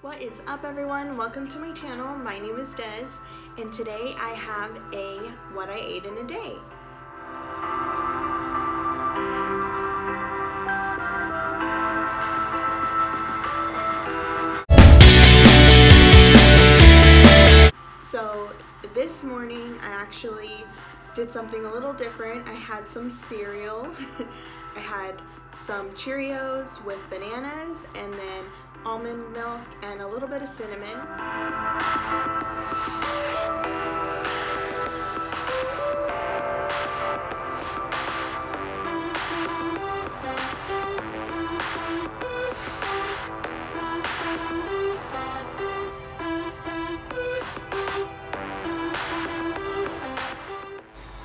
What is up everyone? Welcome to my channel. My name is Dez and today I have a what I ate in a day. So this morning I actually did something a little different. I had some cereal. I had some Cheerios with bananas and then almond milk and a little bit of cinnamon.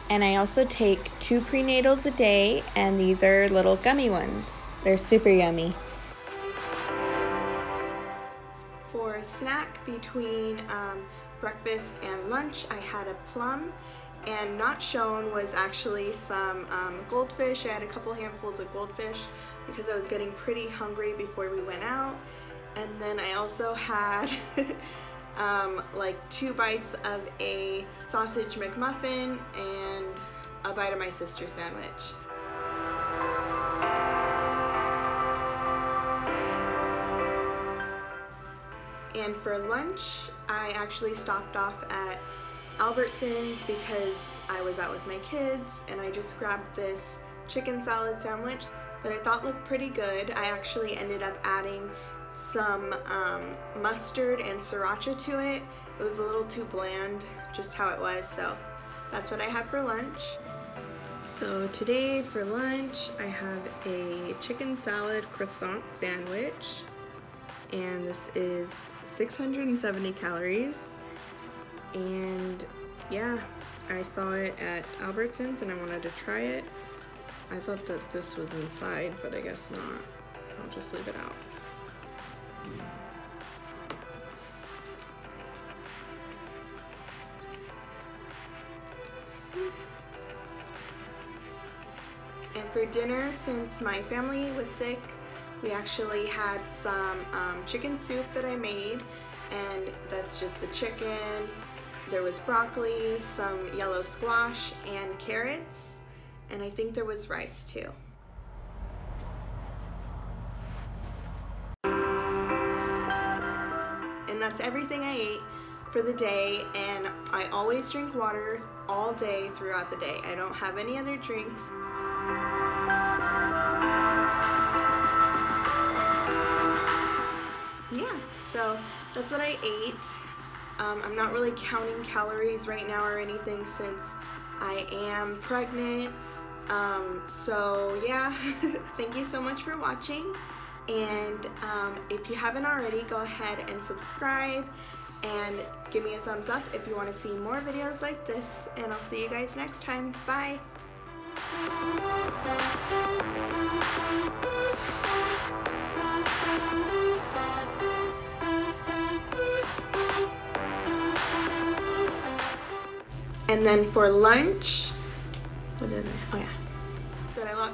And I also take two prenatals a day, and these are little gummy ones. They're super yummy. Snack between um, breakfast and lunch, I had a plum, and not shown was actually some um, goldfish. I had a couple handfuls of goldfish because I was getting pretty hungry before we went out. And then I also had um, like two bites of a sausage McMuffin and a bite of my sister's sandwich. And for lunch, I actually stopped off at Albertsons because I was out with my kids and I just grabbed this chicken salad sandwich that I thought looked pretty good. I actually ended up adding some um, mustard and sriracha to it. It was a little too bland, just how it was, so that's what I had for lunch. So today for lunch, I have a chicken salad croissant sandwich, and this is 670 calories, and yeah, I saw it at Albertsons and I wanted to try it. I thought that this was inside, but I guess not. I'll just leave it out. And for dinner, since my family was sick, we actually had some um, chicken soup that I made, and that's just the chicken. There was broccoli, some yellow squash, and carrots, and I think there was rice too. And that's everything I ate for the day, and I always drink water all day throughout the day. I don't have any other drinks. So that's what I ate. Um, I'm not really counting calories right now or anything since I am pregnant. Um, so yeah, thank you so much for watching. And um, if you haven't already, go ahead and subscribe and give me a thumbs up if you want to see more videos like this. And I'll see you guys next time. Bye. And then for lunch, what did I, oh yeah. Did I lock?